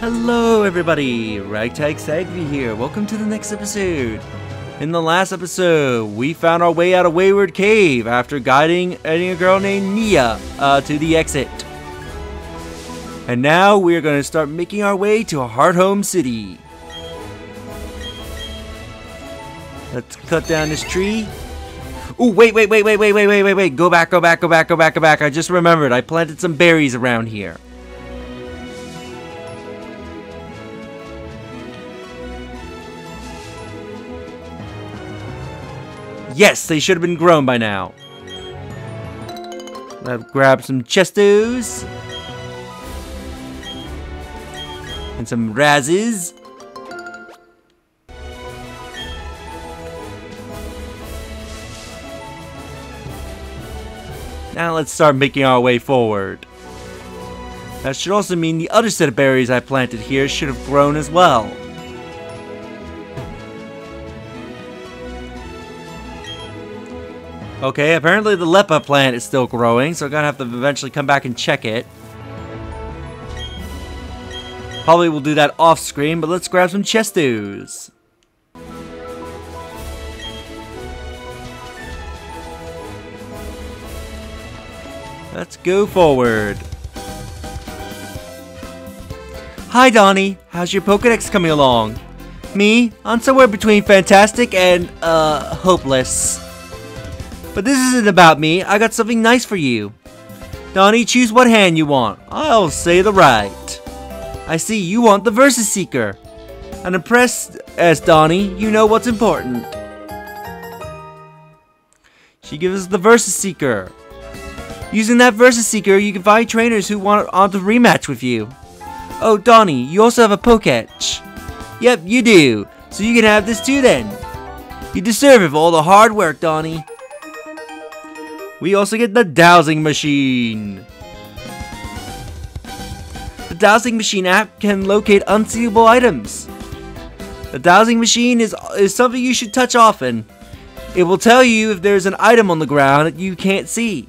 Hello everybody, Ragtag Zagvee here. Welcome to the next episode. In the last episode, we found our way out of Wayward Cave after guiding a girl named Nia uh, to the exit. And now we're going to start making our way to Hearthome City. Let's cut down this tree. Oh, wait, wait, wait, wait, wait, wait, wait, wait, wait. Go back, go back, go back, go back, go back. I just remembered. I planted some berries around here. Yes, they should have been grown by now. I've grabbed some chestos. And some razzes. Now let's start making our way forward. That should also mean the other set of berries I planted here should have grown as well. Okay, apparently the Lepa plant is still growing, so I'm gonna have to eventually come back and check it. Probably we'll do that off screen, but let's grab some chestos. Let's go forward. Hi Donnie, how's your Pokedex coming along? Me? I'm somewhere between fantastic and, uh, hopeless. But this isn't about me. I got something nice for you. Donnie, choose what hand you want. I'll say the right. I see you want the Versus Seeker. I'm impressed as Donnie, you know what's important. She gives us the Versus Seeker. Using that Versus Seeker, you can find trainers who want on to rematch with you. Oh, Donnie, you also have a Poketch. Yep, you do. So you can have this too then. You deserve it for all the hard work, Donnie. We also get the dowsing machine. The dowsing machine app can locate unseeable items. The dowsing machine is, is something you should touch often. It will tell you if there's an item on the ground that you can't see.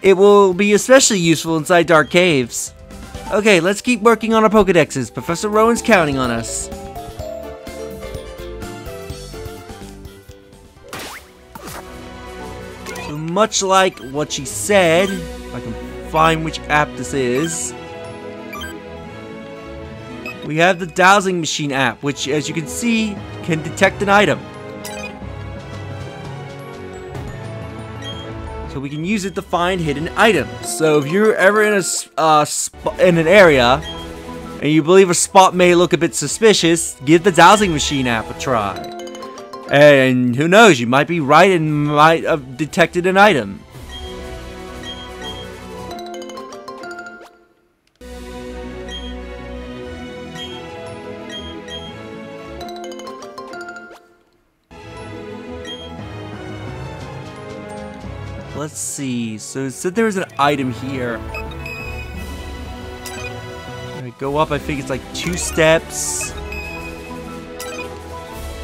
It will be especially useful inside dark caves. Okay, let's keep working on our Pokedexes. Professor Rowan's counting on us. Much like what she said, if I can find which app this is, we have the dowsing machine app, which as you can see, can detect an item. So we can use it to find hidden items. So if you're ever in a uh, in an area and you believe a spot may look a bit suspicious, give the dowsing machine app a try. And who knows, you might be right and might have detected an item. Let's see. So it said there was an item here. Go up, I think it's like two steps.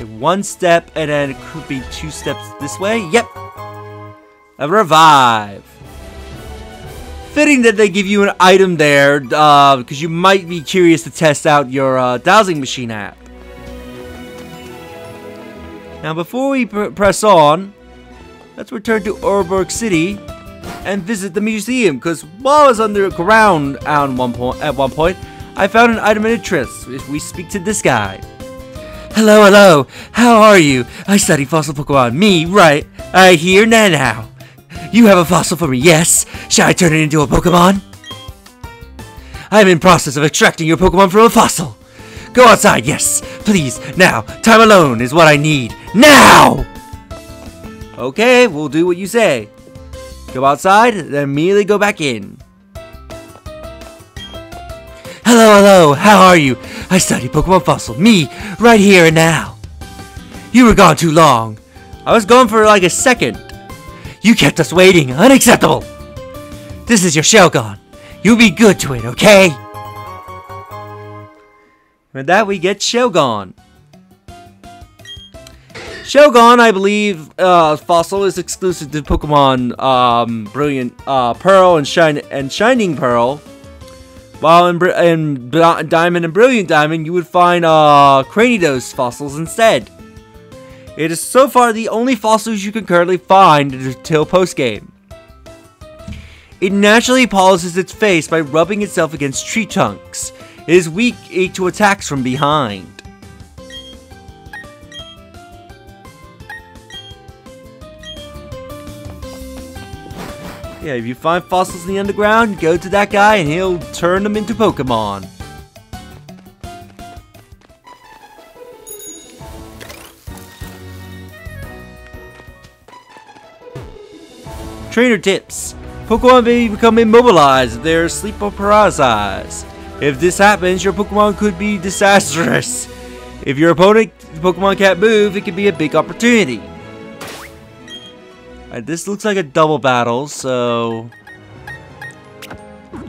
One step, and then it could be two steps this way. Yep. A revive. Fitting that they give you an item there, uh, because you might be curious to test out your uh, dowsing machine app. Now, before we pr press on, let's return to Oreburgh City and visit the museum. Because while I was underground at one point, at one point, I found an item of interest. If we speak to this guy. Hello, hello. How are you? I study fossil Pokemon. Me, right? I hear now now. You have a fossil for me, yes? Shall I turn it into a Pokemon? I'm in process of extracting your Pokemon from a fossil. Go outside, yes, please. Now, time alone is what I need. Now! Okay, we'll do what you say. Go outside, then immediately go back in. Hello, hello, how are you? I study Pokemon Fossil. Me, right here and now. You were gone too long. I was gone for like a second. You kept us waiting. Unacceptable. This is your Shieldon. You'll be good to it, okay? With that, we get Shieldon. Shieldon, I believe, uh, Fossil is exclusive to Pokemon um, Brilliant uh, Pearl and, Shine and Shining Pearl. While in, in Diamond and Brilliant Diamond, you would find uh, Cranidos fossils instead. It is so far the only fossils you can currently find until post-game. It naturally polishes its face by rubbing itself against tree trunks. It is weak to attacks from behind. Yeah, if you find fossils in the underground, go to that guy and he'll turn them into Pokemon. Trainer tips. Pokemon may become immobilized if they are asleep or paralyzed. If this happens, your Pokemon could be disastrous. If your opponent Pokemon can't move, it could be a big opportunity. Right, this looks like a double battle, so...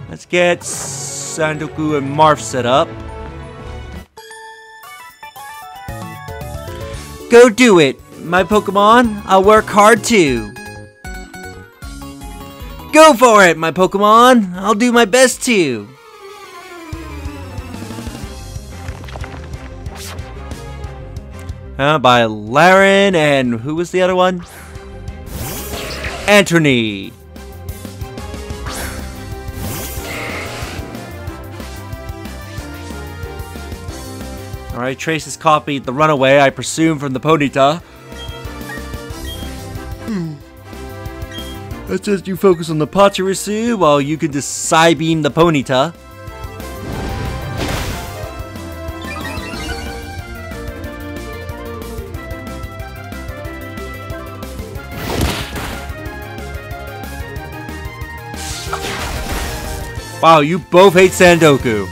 Let's get Sandoku and Marth set up. Go do it, my Pokemon. I'll work hard too. Go for it, my Pokemon. I'll do my best too. Uh, by Laren and who was the other one? Anthony. Alright, Trace has copied the runaway, I presume, from the Ponyta. Hmm. That says you focus on the Pachirisu while you can just Psybeam the Ponyta. Wow, you both hate Sandoku.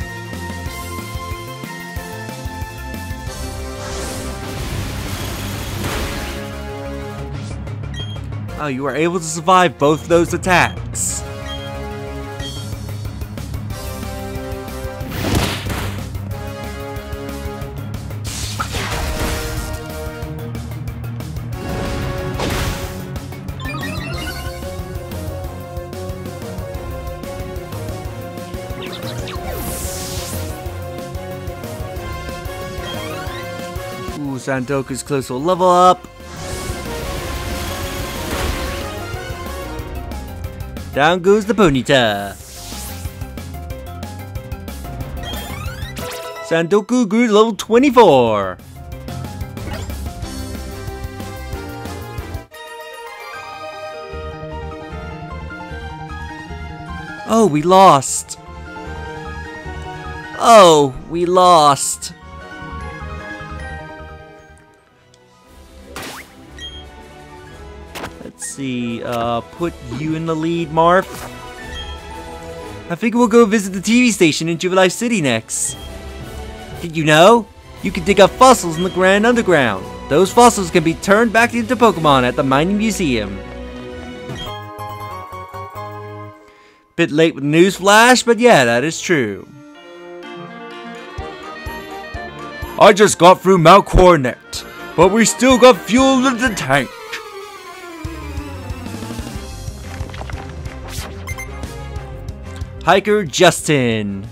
Oh, you were able to survive both those attacks. Sandoku's close will level up. Down goes the Ponyta. Sandoku grew to level 24. Oh, we lost. Oh, we lost. See, uh, put you in the lead, Marth. I think we'll go visit the TV station in Jubilife City next. Did you know? You can dig up fossils in the Grand Underground. Those fossils can be turned back into Pokemon at the Mining Museum. Bit late with news flash, but yeah, that is true. I just got through Mount but we still got fuel in the tank. Hiker Justin.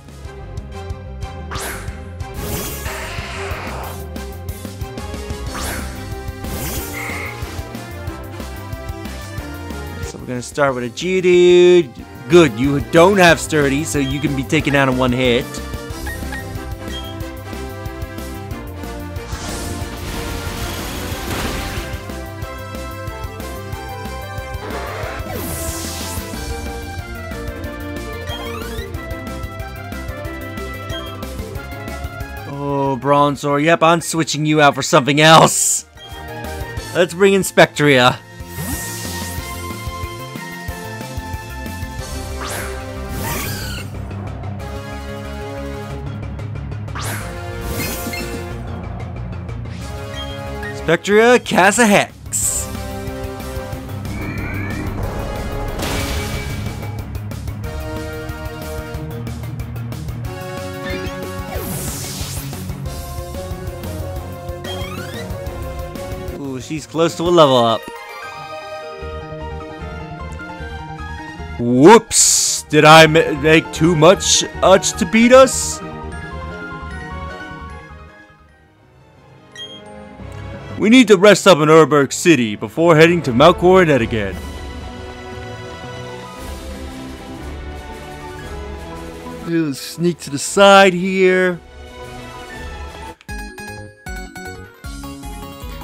So we're gonna start with a Geodude. Good, you don't have Sturdy, so you can be taken out in one hit. Bronzor. Yep, I'm switching you out for something else. Let's bring in Spectra. Spectra Casa She's close to a level up. Whoops! Did I make too much uch to beat us? We need to rest up in Oreburgh City before heading to Mount Coronet again. Sneak to the side here.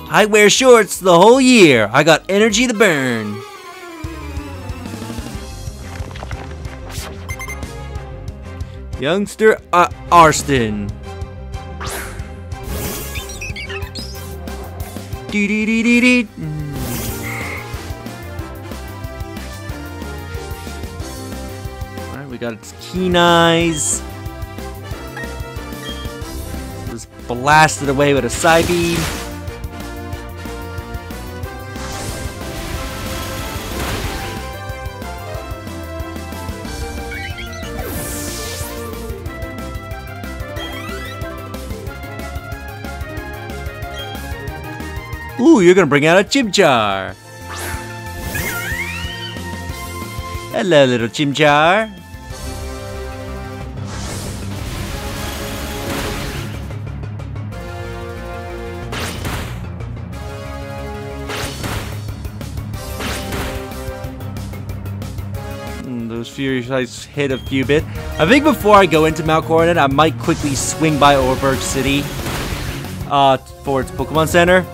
I wear shorts the whole year. I got energy to burn. Youngster uh, Arston. Dee dee dee dee dee. Alright, we got its keen eyes. Just blasted away with a Psybeam. You're gonna bring out a Chimchar. Hello, little Chimchar. Mm, Those Fury Swipes hit a few bit. I think before I go into Mount Coronet, I might quickly swing by Oreburgh City uh, for its Pokemon Center.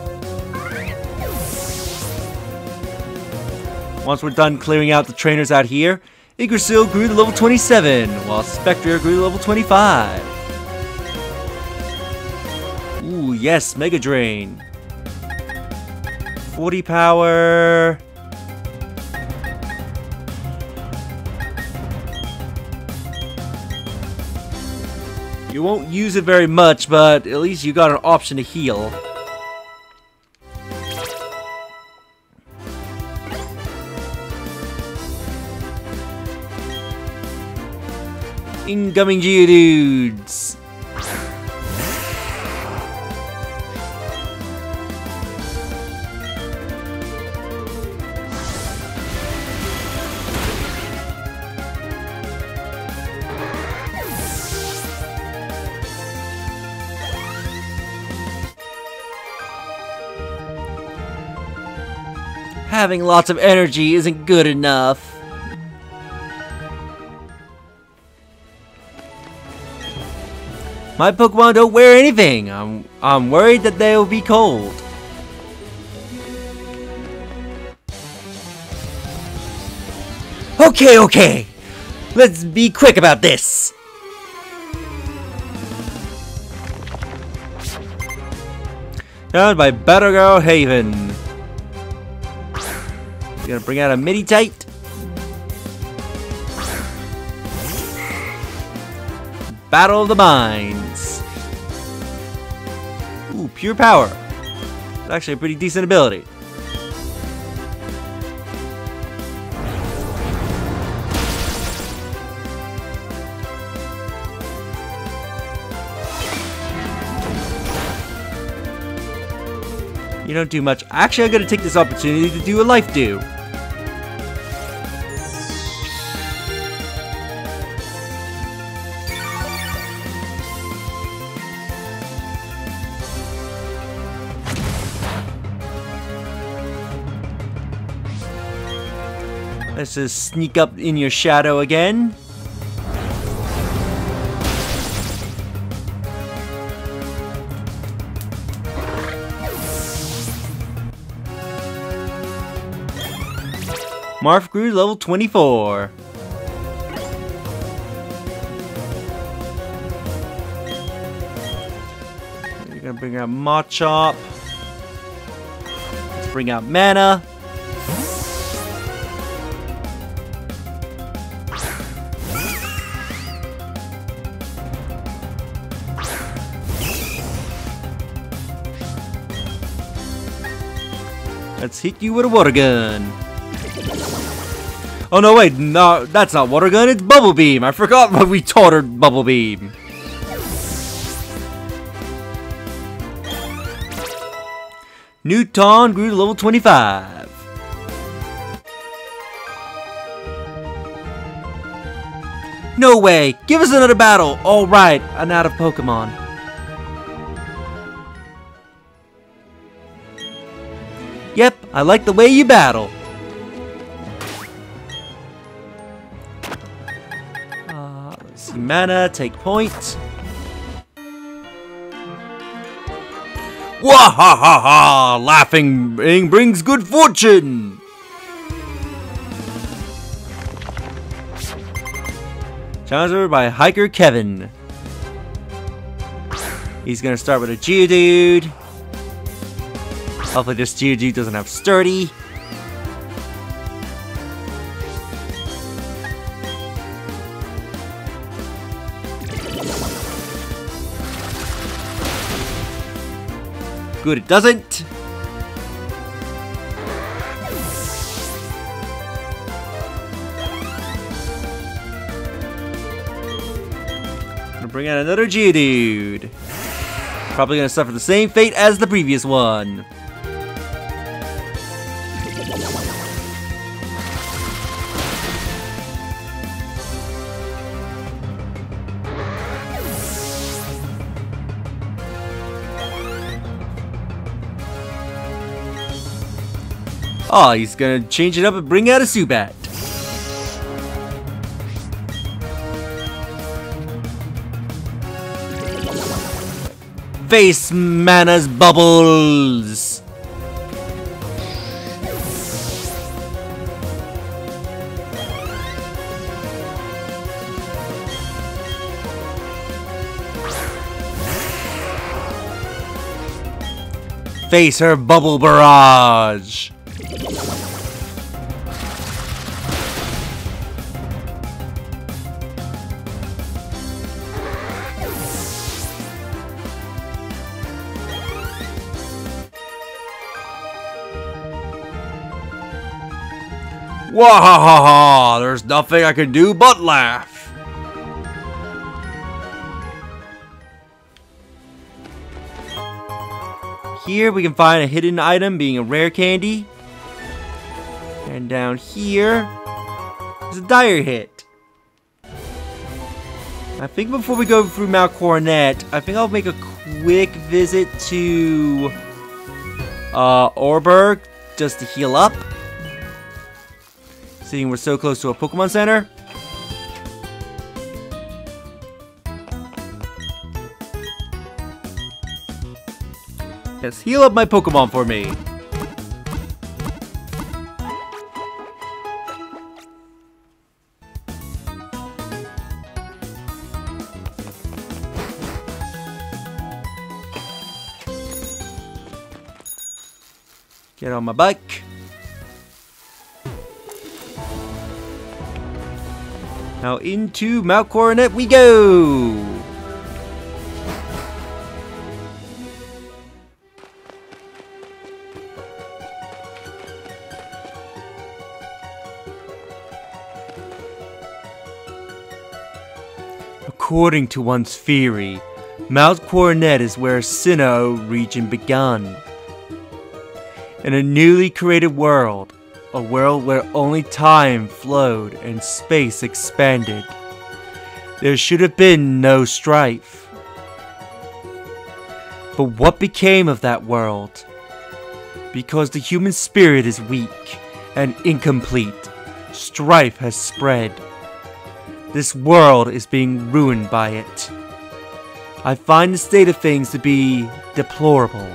Once we're done clearing out the trainers out here, Yggdrasil grew to level 27, while Spectra grew to level 25. Ooh, yes, Mega Drain. 40 power. You won't use it very much, but at least you got an option to heal. Incoming Geodudes! Having lots of energy isn't good enough. My Pokemon don't wear anything. I'm I'm worried that they'll be cold. Okay, okay. Let's be quick about this. Down by Battlegirl Haven. We're gonna bring out a Meditite. Battle of the Minds. Pure power. It's actually a pretty decent ability. You don't do much. Actually, I'm gonna take this opportunity to do a life do. Let's just sneak up in your shadow again. Marth grew level 24. You're gonna bring out Machop. Let's bring out Mana. Let's hit you with a water gun. Oh no, wait, no, that's not water gun, it's bubble beam. I forgot what we taught her bubble beam. Newton grew to level 25. No way! Give us another battle! Alright, I'm out of Pokemon. Yep, I like the way you battle. Uh, let's see, mana, take point. Wah ha ha ha! Laughing brings good fortune! Challenger by Hiker Kevin. He's gonna start with a Geodude. Hopefully this Geodude doesn't have Sturdy. Good, it doesn't. Gonna bring out another Geodude. Probably gonna suffer the same fate as the previous one. Oh, he's gonna change it up and bring out a Zubat. Face Mana's bubbles. Face her bubble barrage. Wahahaha! There's nothing I can do but laugh. Here we can find a hidden item being a rare candy. And down here is a dire hit. I think before we go through Mount Coronet, I think I'll make a quick visit to uh, Oreburgh just to heal up. Seeing we're so close to a Pokemon Center. Yes, heal up my Pokemon for me. Get on my bike. Now into Mount Coronet we go! According to one's theory, Mount Coronet is where Sinnoh region begun. In a newly created world, a world where only time flowed and space expanded, there should have been no strife. But what became of that world? Because the human spirit is weak and incomplete, strife has spread. This world is being ruined by it. I find the state of things to be deplorable.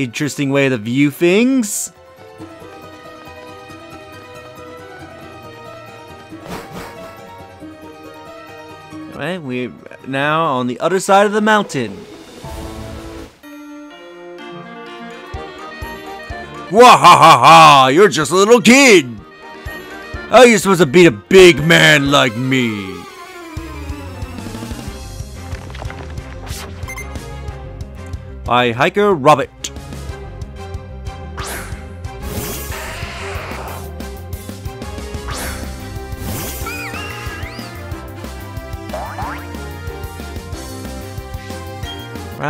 Interesting way to view things. Right, we're now on the other side of the mountain. Wahahaha! You're just a little kid! How are you supposed to beat a big man like me? By Hiker Robert.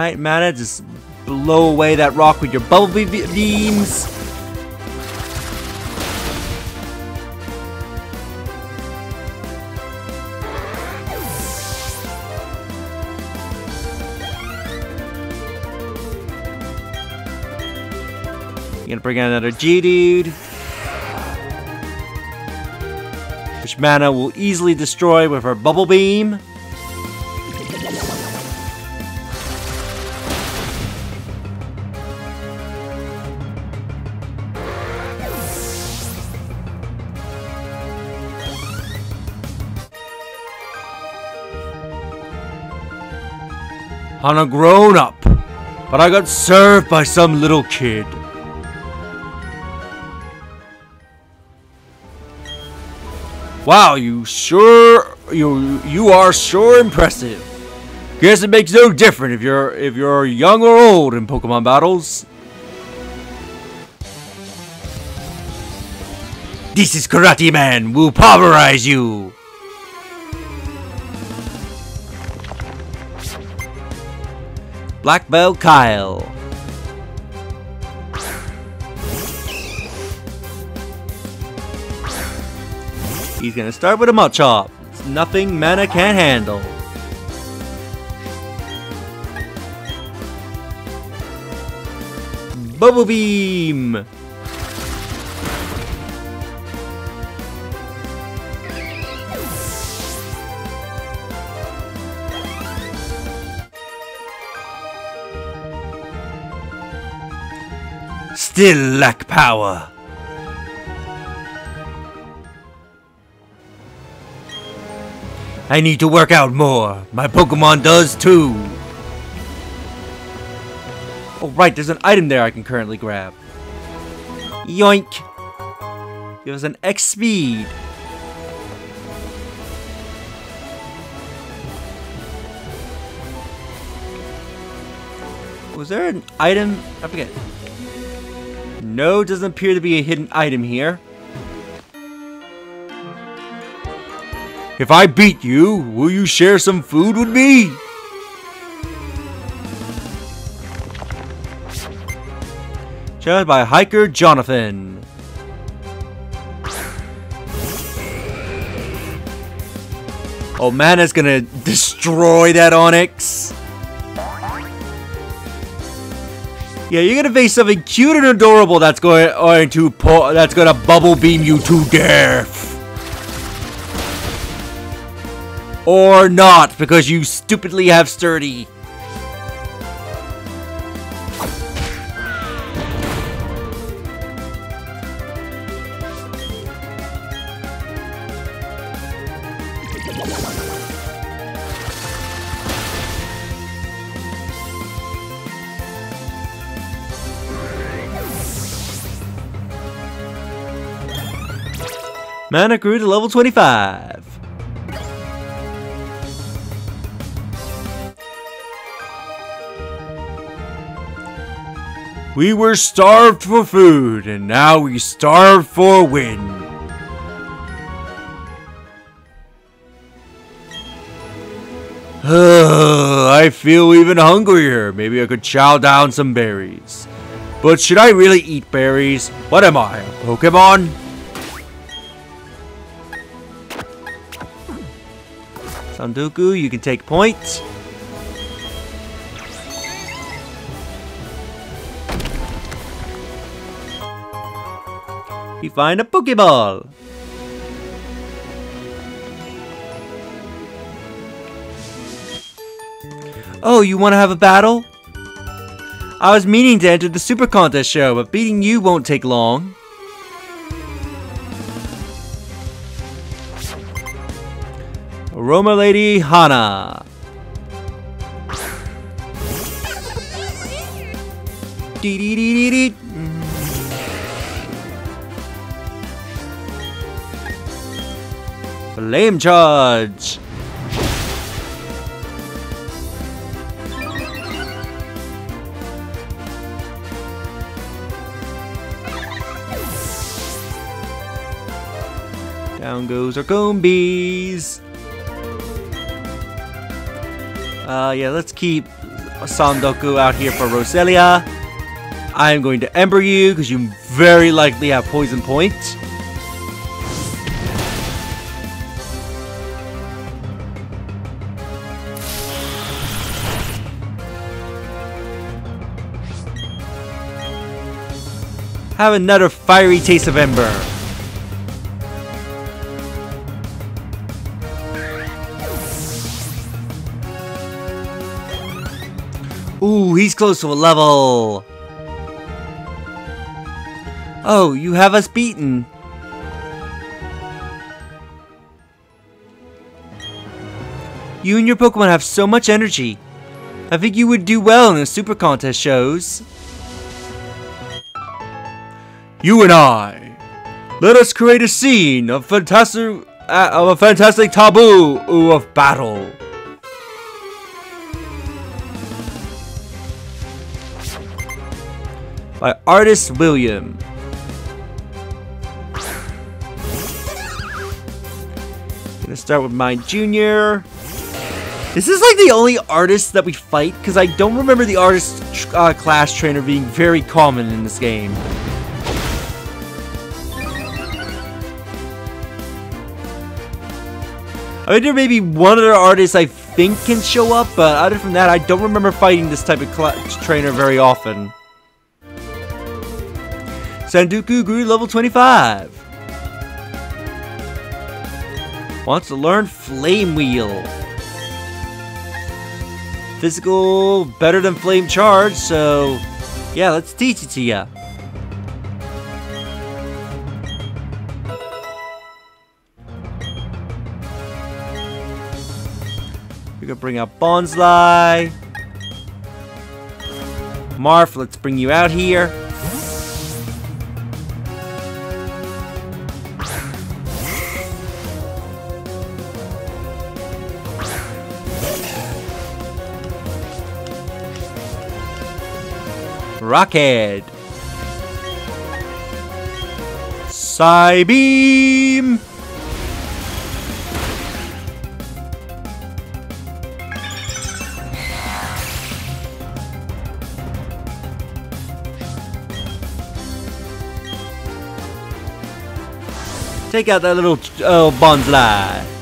Alright, mana, just blow away that rock with your bubble be beams. You're gonna bring out another Geodude. Which mana will easily destroy with her bubble beam. On a grown up, but I got served by some little kid. Wow, you sure you you are sure impressive. Guess it makes no difference if you're if you're young or old in Pokemon battles. This is Karate Man We'll pulverize you. Black Belt Kyle. He's gonna start with a Machop. It's nothing mana can't handle. Bubble Beam! Still lack power. I need to work out more. My Pokemon does too. Oh right, there's an item there I can currently grab. Yoink! Give us an X speed. Was there an item? I forget. No, doesn't appear to be a hidden item here. If I beat you, will you share some food with me? Judged by Hiker Jonathan. Oh, Mana's gonna destroy that Onix. Yeah, you're gonna face something cute and adorable that's going, going to that's gonna bubble beam you to death. Or not, because you stupidly have sturdy. Mana grew to level 25. We were starved for food, and now we starve for wind. I feel even hungrier. Maybe I could chow down some berries. But should I really eat berries? What am I, a Pokemon? Sandoku, you can take points. You find a Pokeball. Oh, you want to have a battle? I was meaning to enter the Super Contest show, but beating you won't take long. Aroma Lady Hana. Dee dee dee dee dee. Flame charge. Down goes our Combees. Uh, yeah, let's keep Sandoku out here for Roselia. I'm going to Ember you because you very likely have Poison Point. Have another fiery taste of Ember. Ooh, he's close to a level. Oh, you have us beaten. You and your Pokemon have so much energy. I think you would do well in the Super Contest shows. You and I. Let us create a scene of fantastic uh, of a fantastic taboo of battle. By artist William. Gonna start with my junior. This is like the only artist that we fight because I don't remember the artist uh, class trainer being very common in this game. I mean, there may be one other artist I think can show up, but other than that, I don't remember fighting this type of trainer very often. Sandoku grew level 25. Wants to learn Flame Wheel. Physical better than Flame Charge, so yeah, let's teach it to ya. We're gonna bring out Bonsly. Marth, let's bring you out here. Rocket! Psybeam! Take out that little uh, Bonsly.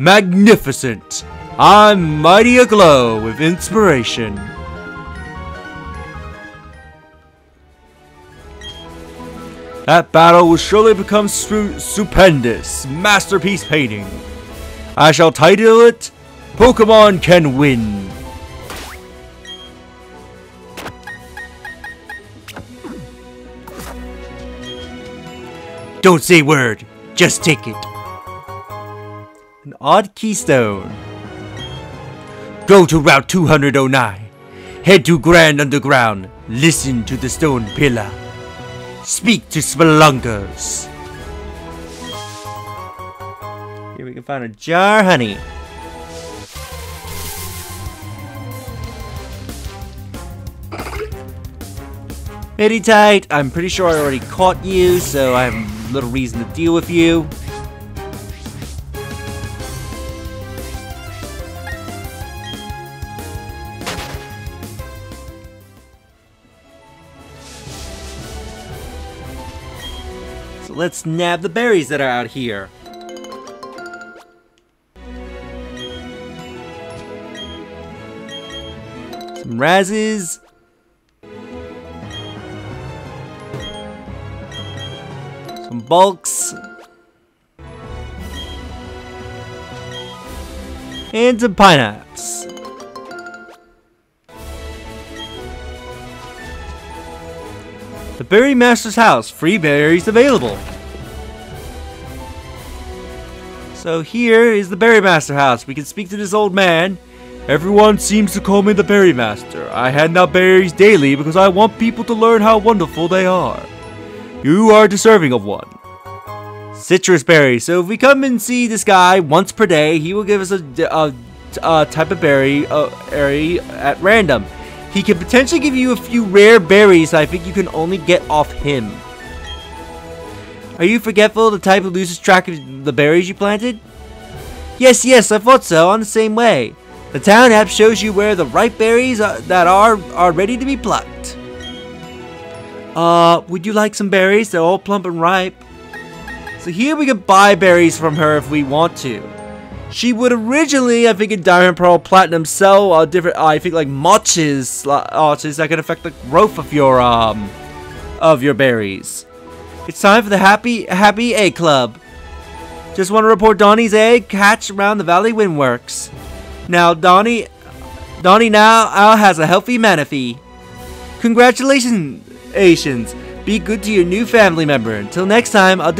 Magnificent! I'm mighty aglow with inspiration. That battle will surely become stupendous masterpiece painting. I shall title it Pokemon Can Win. Don't say word, just take it. An odd keystone. Go to Route 209. Head to Grand Underground. Listen to the stone pillar. Speak to spelunkers. Here we can find a jar honey. Meditite, I'm pretty sure I already caught you, so I have little reason to deal with you. Let's nab the berries that are out here. Some Razzes. Some bulks. And some pineapples. Berry Master's house. Free berries available. So here is the Berry Master house. We can speak to this old man. Everyone seems to call me the Berry Master. I hand out berries daily because I want people to learn how wonderful they are. You are deserving of one. Sitrus berry. So if we come and see this guy once per day, he will give us a, a, a type of berry uh, at random. He can potentially give you a few rare berries I think you can only get off him. Are you forgetful the type who loses track of the berries you planted? Yes, yes, I thought so, on the same way. The town app shows you where the ripe berries are, that are, are ready to be plucked. Uh, would you like some berries? They're all plump and ripe. So here we can buy berries from her if we want to. She would originally, I think, in Diamond Pearl Platinum sell uh, different, uh, I think, like moches, arches that can affect the growth of your um of your berries. It's time for the happy happy egg club. Just want to report Donnie's egg hatch around the Valley Windworks. Now Donnie, Donnie now has a healthy Manaphy. Congratulations, Asians. Be good to your new family member. Until next time, I'll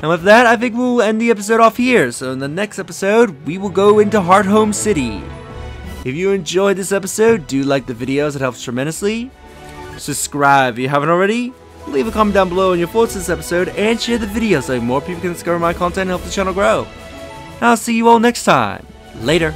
And with that, I think we'll end the episode off here. So in the next episode, we will go into Hearthome City. If you enjoyed this episode, do like the videos, it helps tremendously. Subscribe if you haven't already. Leave a comment down below on your thoughts this episode and share the video so more people can discover my content and help the channel grow. I'll see you all next time. Later.